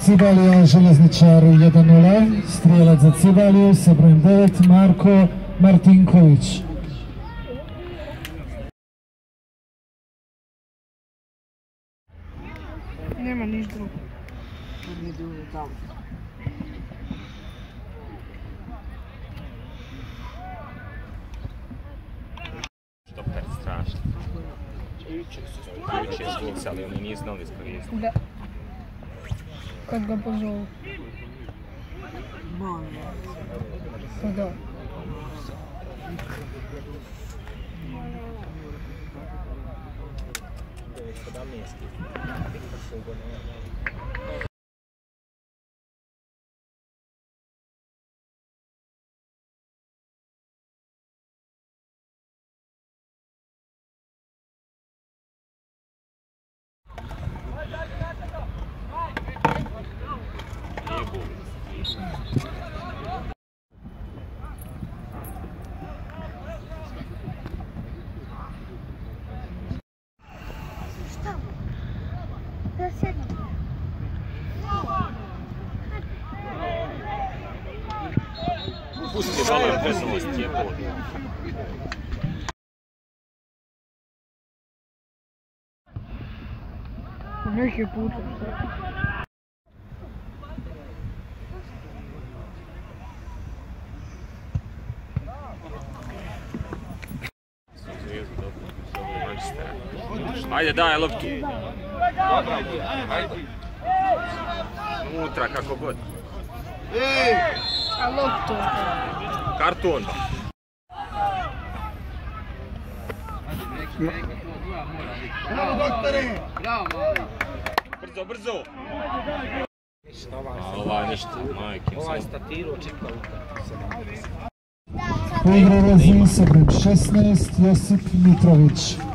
Cibalija železničar 1-0, strijelac za Cibaliju sa brojem 9 Marko Martinković. Nema niš drugo. Честь, але он не знали, скорее. Да. Когда пожал. Мама. Куда? Когда место. Пусть тяжелая ответственность тебе Легкий путь. Ajde, daj loptu. Unutra, kako god. A loptu. Karton. Brzo, brzo. A ovaj ništa, majke. Ovaj U igri ulazi sa brojem 16 Josip Mitrović.